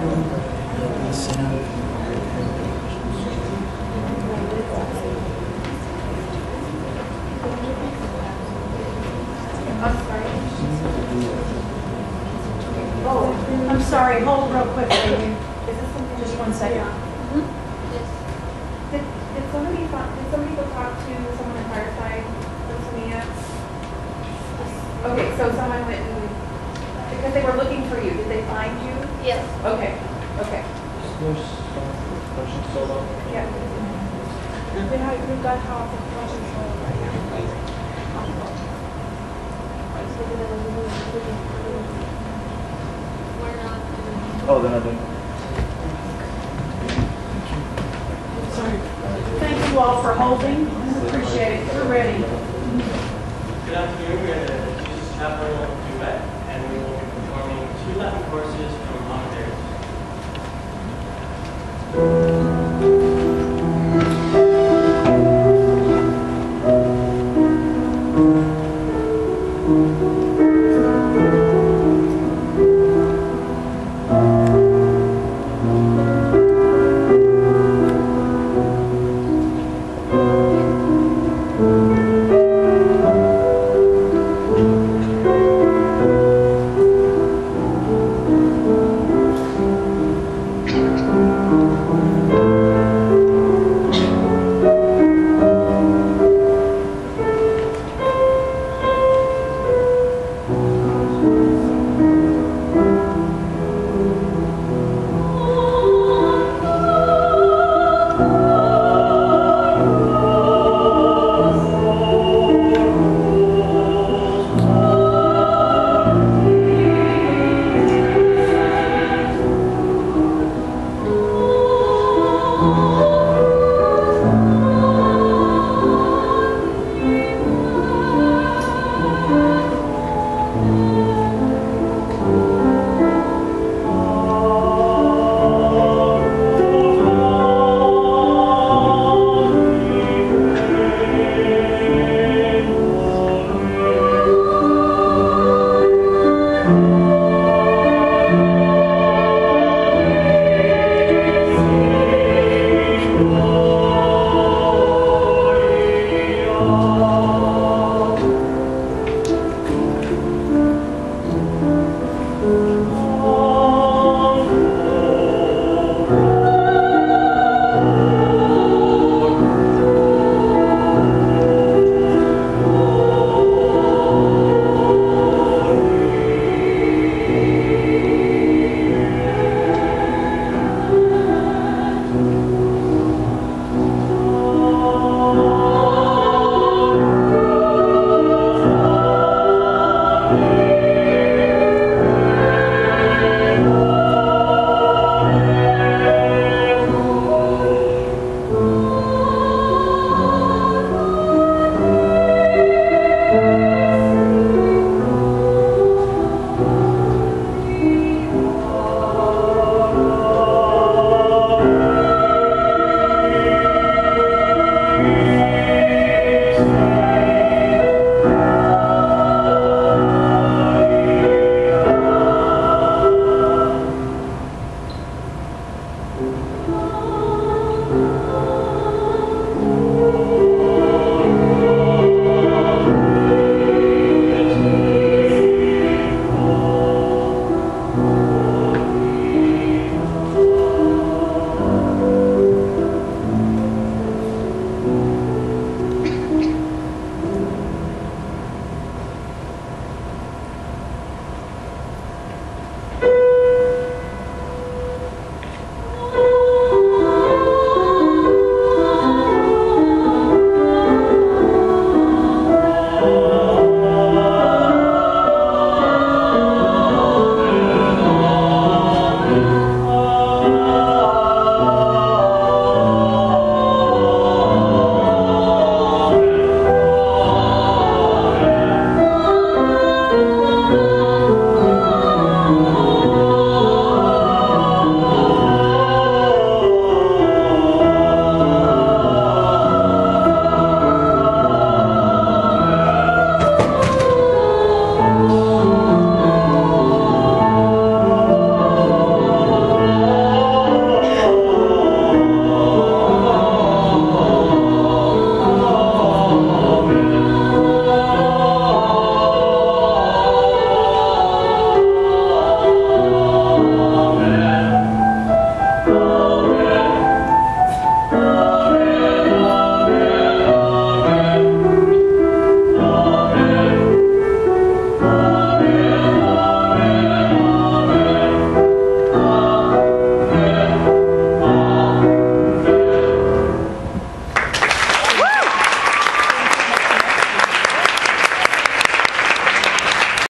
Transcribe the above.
Oh, I'm sorry, hold real quick, lady. Just one second. Mm-hmm. Did, did somebody, did somebody go talk to someone at Fireside, Pennsylvania? Okay, so someone went because they were looking for you, did they find you? Yes. Okay, okay, There's some questions solo. yeah. We have, we've got half of project solar right now. We're not doing. Oh, then I didn't. Thank you all for holding. Appreciate it. We're ready. Good afternoon, we are the Jesus Chapel